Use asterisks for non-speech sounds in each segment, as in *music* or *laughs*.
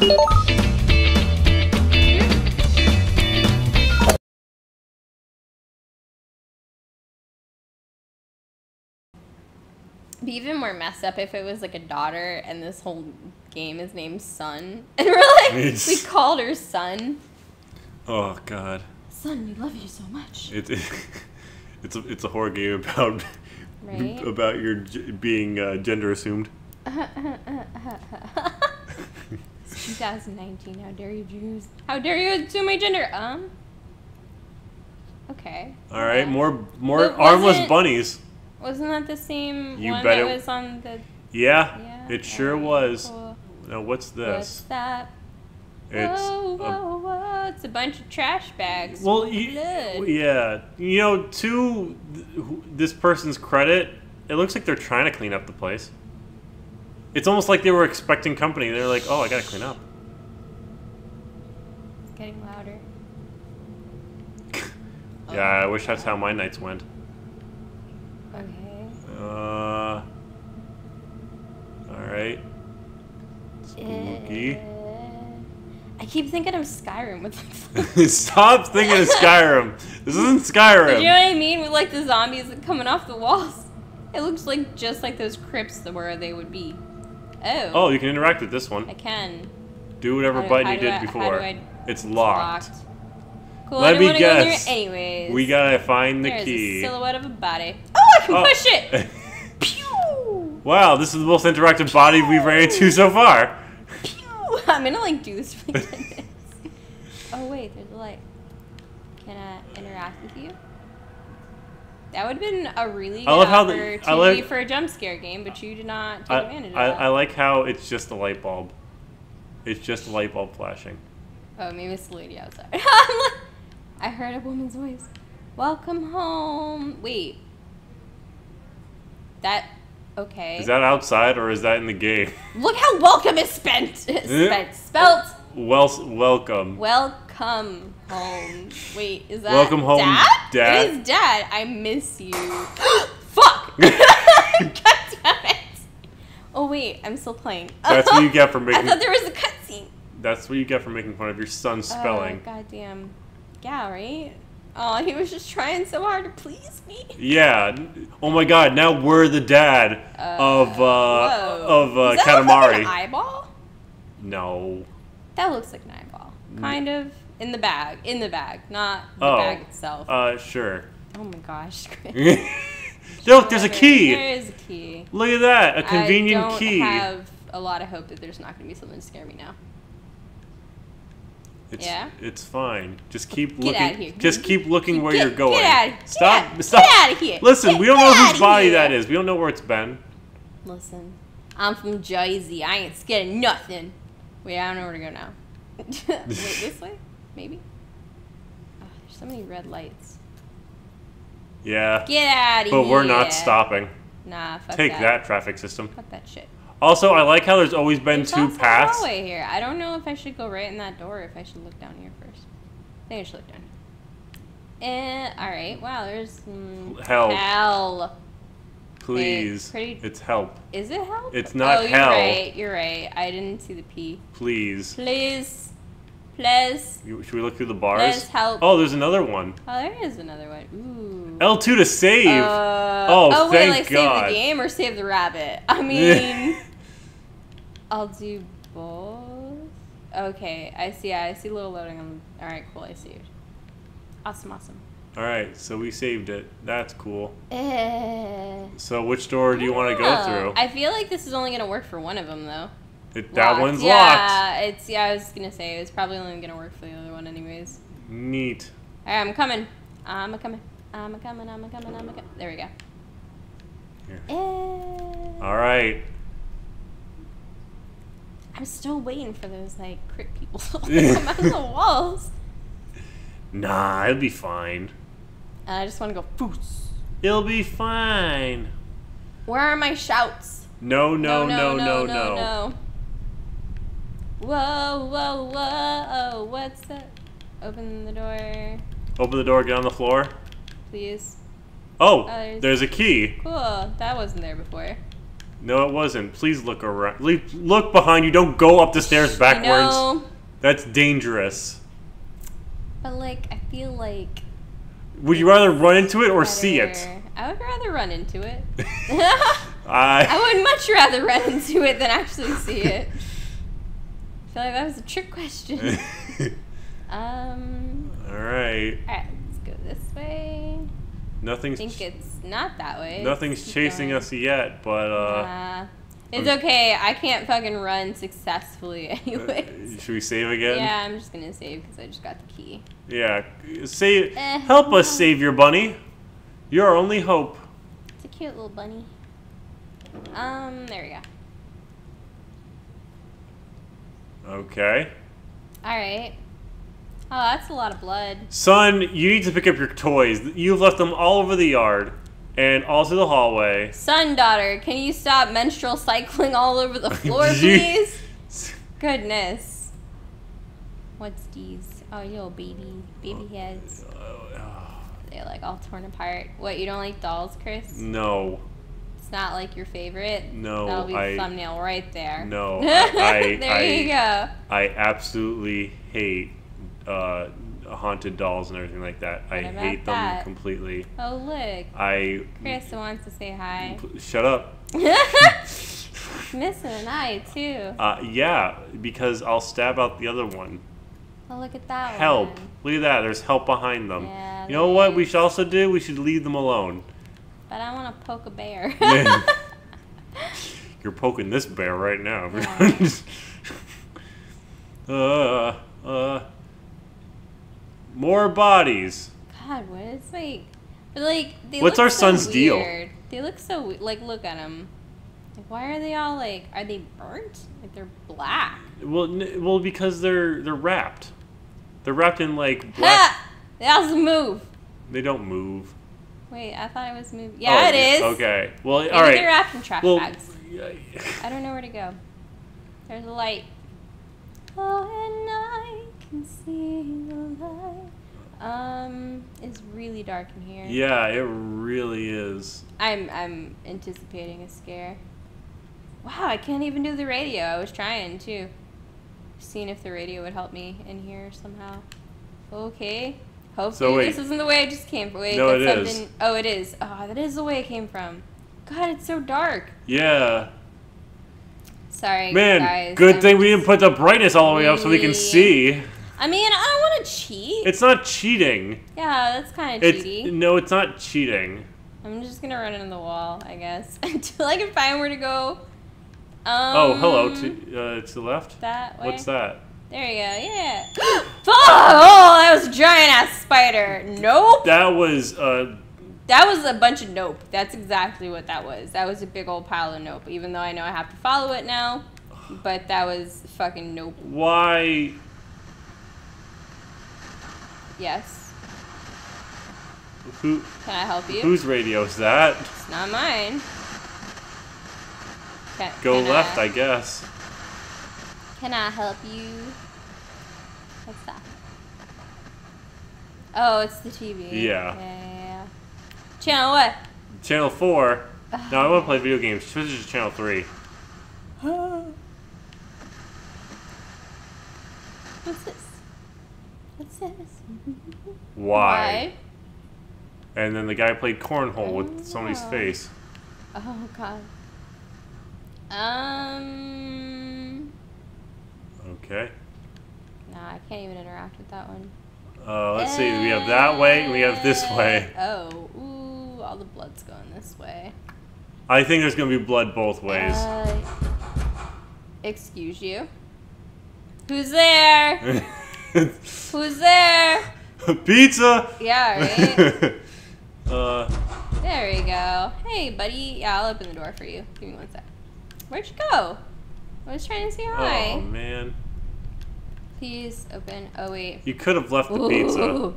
Be even more messed up if it was like a daughter and this whole game is named Son. *laughs* And we're like, we called her Son. Oh God. Son, we love you so much. It, *laughs* it's a it's a horror game about Right? about your being uh, gender assumed. *laughs* It's 2019. How dare you, Jews? How dare you assume my gender? Um. Okay. All right, Yeah. more more armless bunnies. Wasn't that the same You one bet that it- was on the? Yeah, Yeah. it sure was. cool. Now what's this? What's that? It's whoa, a- whoa, whoa! It's a bunch of trash bags. well, full of y- blood. yeah. You know, to th- this person's credit, it looks like they're trying to clean up the place. It's almost like they were expecting company. They're like, "Oh, I gotta clean up." It's getting louder. *laughs* Yeah, I wish that's how my nights went. Okay. Uh. All right. Spooky. I keep thinking of Skyrim with. *laughs* Stop thinking of Skyrim. This isn't *laughs* Skyrim. you know what I mean with like the zombies coming off the walls? It looks like just like those crypts that where they would be. Oh. Oh, you can interact with this one. I can. Do whatever do- button you did I- before. I- It's locked. Cool. Let me go guess. Near anyways. We gotta find the There's key. a silhouette of a body. Oh, I can Oh. push it. Pew! *laughs* *laughs* wow, this is the most interactive body we've ran into so far. Pew! I'm gonna like do this for like 10 minutes. Oh wait, there's a light. Can I interact with you? That would have been a really good I love how the- opportunity I like- for a jump scare game, but you did not take I, advantage of I, that. I like how it's just a light bulb. It's just a light bulb flashing. Oh, maybe it's the lady outside. *laughs* I heard a woman's voice. Welcome home. Wait. That. Okay. Is that outside or is that in the game? Look how welcome is spent. Eh? spent. Spelt. Well, welcome. Welcome home. Wait, is that Welcome home, Dad? Dad. It is Dad. I miss you. *gasps* Fuck. *laughs* *laughs* God damn it. Oh wait, I'm still playing. That's what you get for *laughs* I making. thought there was a cutscene. That's what you get for making fun of your son's spelling. Oh, goddamn. Yeah, right? Oh, he was just trying so hard to please me. Yeah. Oh my God! Now we're the dad of uh, of uh, Does that look like an Katamari. eyeball? no. That looks like an eyeball. Kind of. In the bag. In the bag. Not the Oh. bag itself. Uh, sure. oh my gosh. *laughs* Look, there's a key. There is a key. Look at that, a convenient key. I don't key. have a lot of hope that there's not going to be something to scare me now. It's, Yeah? It's fine. Just keep Get looking. outta here. Just keep looking where Get- you're going. Get out. Stop. Get, out- Stop. Get out of here. Listen, Get- we don't know whose body here. that is. We don't know where it's been. Listen, I'm from Jersey. I ain't scared of nothing. Wait, I don't know where to go now. *laughs* Wait, this way? Maybe? Oh, there's so many red lights. Yeah. Get out of here. But we're not stopping. Nah, fuck Take that. that traffic system. Fuck that shit. Also, I like how there's always been There's two paths. hallway here. I don't know if I should go right in that door or if I should look down here first. I think I should look down here. Eh, alright. Wow, there's... Mm, Help. Hell. Please. pretty- It's help. Is it help? It's not oh, you're hell. right. You're right. I didn't see the P. Please. Please. Please. You- Should we look through the bars? Please help. Oh, there's another one. Oh, there is another one. Ooh. L2 to save. Uh, Oh, wait, thank like God. save the game or save the rabbit? I *laughs* mean, I'll do both. Okay, I see. I see a little loading on. All right, cool. I saved. Awesome, awesome. All right, so we saved it. That's cool. Eh. So which door do you want to go Oh, through? I feel like this is only gonna work for one of them though. It, that Locked. one's yeah, locked. it's yeah. I was gonna say it's probably only gonna work for the other one anyways. Neat. All right, I'm coming. I'm a coming. I'm a coming. I'm a coming. I'm a coming. There we go. Here. Eh. All right. I'm still waiting for those like crypt people *laughs* *laughs* to come out of the walls. Nah, it'll be fine. And I just want to go foos. It'll be fine. Where are my shouts? No, no, no, no, no. no. Whoa, whoa, whoa! What's that? Open the door, Open the door, get on the floor. please. Oh, uh, there's- there's a key. Cool. That wasn't there before. No, it wasn't. Please look around. Le- Look behind you. Don't go up the stairs backwards. I know, That's dangerous. but like I feel like Would you rather run into it or see it? I would rather run into it. *laughs* I. *laughs* I would much rather run into it than actually see it. I feel like that was a trick question. *laughs* *laughs* Um. All right. Alright, let's go this way. I Nothing's think ch- it's not that way. nothing's chasing going. us yet, but uh. It's okay. I can't fucking run successfully *laughs* anyway. should we save again? Yeah, I'm just gonna save because I just got the key. Yeah. Save. Eh. Help us save your bunny. You're our only hope. It's a cute little bunny. Um, there we go. Okay. All right. Oh, that's a lot of blood. Son, you need to pick up your toys. You've left them all over the yard and all through the hallway. Son, daughter, can you stop menstrual cycling all over the *laughs* floor, please? *laughs* Goodness. What's these? Oh, yo, baby, baby heads. Oh, They're like all torn apart. What? You don't like dolls, Chris? No. It's not like your favorite. No, That'll be I- thumbnail right there. No, *laughs* I- there I- you go. I absolutely hate uh, haunted dolls and everything like that. I What about hate them completely. Oh look, I Chris wants to say hi. shut up. *laughs* Missing an eye too. Uh, yeah, because I'll stab out the other one. Oh look at that Help! one. Look at that. There's help behind them. Yeah, you know what we should also do? We should leave them alone. But I want to poke a bear. *laughs* *laughs* You're poking this bear right now. Yeah. *laughs* uh, uh, more bodies. God, what is like? Like, they What's look our so son's deal? They look so like. Look at them. Like, why are they all like? Are they burnt? Like they're black. Well, n- well, because they're they're wrapped. They're wrapped in like black. Ha! They also move. They don't move. Wait, I thought it was moving. Yeah, Oh, it is. Okay. Well, Maybe all right. they're wrapped in trash well, bags. I don't know where to go. There's a light. Oh, and I can see the light. Um, it's really dark in here. yeah, it really is. I'm I'm anticipating a scare. Wow, I can't even do the radio. I was trying too. Seeing if the radio would help me in here somehow. Okay. Hopefully wait. this isn't the way I just came from. Wait, No, it is. Oh, it is. Oh, that is the way it came from. God, it's so dark. Yeah. Sorry, Man, guys. good I'm thing we didn't put the brightness all the way up so we can see. I mean, I don't want to cheat. It's not cheating. yeah, that's kind of cheaty. no, it's not cheating. I'm just gonna run into the wall, I guess. *laughs* Until I can find where to go. Um, oh, hello to uh, to the left. That way. What's that? There you go. Yeah. *gasps* oh, oh, that was a giant ass spider. Nope. That was uh, That was a bunch of nope. That's exactly what that was. That was a big old pile of nope. Even though I know I have to follow it now, but that was fucking nope. why. Yes. Who Can I help you? whose radio is that? It's not mine. Can, Go can left, I, I guess. Can I help you? What's that? Oh, it's the TV. Yeah. Yeah, yeah, yeah. Channel what? Channel four. *sighs* No, I want to play video games. Switch is channel three. *gasps* What's this? What's this? *laughs* Why? And then the guy played cornhole with somebody's Oh. face. Oh god. Um. Okay. Nah, I can't even interact with that one. Uh, let's see. We have that way and we have this way. Oh, ooh, all the blood's going this way. I think there's gonna be blood both ways. Uh, excuse you. Who's there? *laughs* Who's there? Pizza. Yeah, *laughs* right. uh, there we go. Hey, buddy. Yeah, I'll open the door for you. Give me one sec. Where'd you go? I was trying to say hi. oh man, Please open. Oh wait. you could have left the pizza.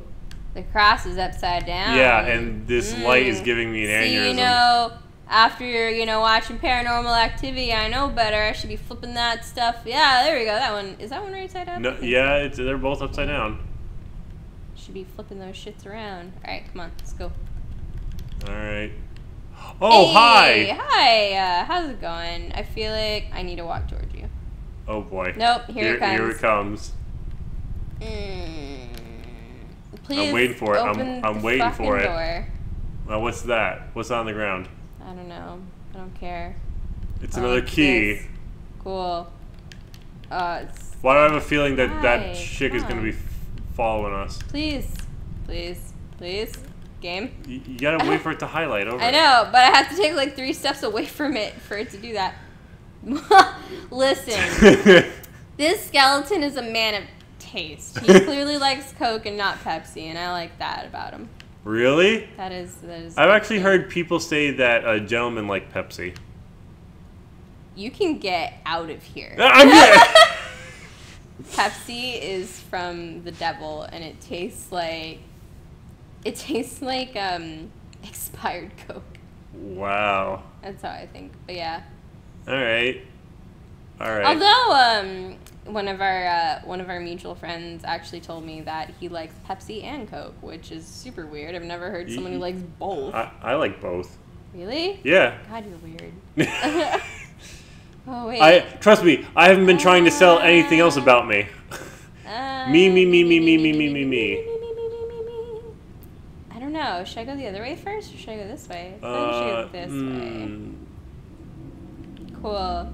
The cross is upside down. Yeah, and this light is Mm. giving me an See, aneurysm. you know, after you know watching Paranormal Activity, I know better. I should be flipping that stuff. Yeah, there we go. That one is that one right side up? No, yeah, it's, they're both upside down. Should be flipping those shits around. All right, come on, let's go. All right. Oh, Hey, hi. Hi. Uh, how's it going? I feel like I need to walk towards. Oh boy. Nope. Here, it comes. Here it comes. Mm. Please I'm waiting for it. I'm- I'm waiting for it. Door. Well, what's that? What's on the ground? I don't know. I don't care. It's another key. this. Cool. Uh, it's, Why do I have a feeling that Hi, that chick is gonna be following us? please, please, please, game. You, you gotta wait for it to *laughs* highlight over. I know, but I have to take like three steps away from it for it to do that. Listen, *laughs* this skeleton is a man of taste. He *laughs* clearly likes Coke and not Pepsi, and I like that about him. really? That is that is. I've actually heard people say that a gentleman like Pepsi. You can get out of here. I'm yeah. *laughs* Pepsi is from the devil, and it tastes like it tastes like um expired Coke. wow. That's how I think. But yeah. All right. All right. Although um, one of our uh, one of our mutual friends actually told me that he likes Pepsi and Coke, which is super weird. I've never heard someone who likes both. I, I like both. really? Yeah. God, you're weird. *laughs* *laughs* oh wait. I trust me. I haven't been trying to sell anything else about me. Uh, *laughs* Me, me, me, me, me, me, me, me, me. I don't know. Should I go the other way first, or should I go this way? I like I should Uh, go this mm, way. 我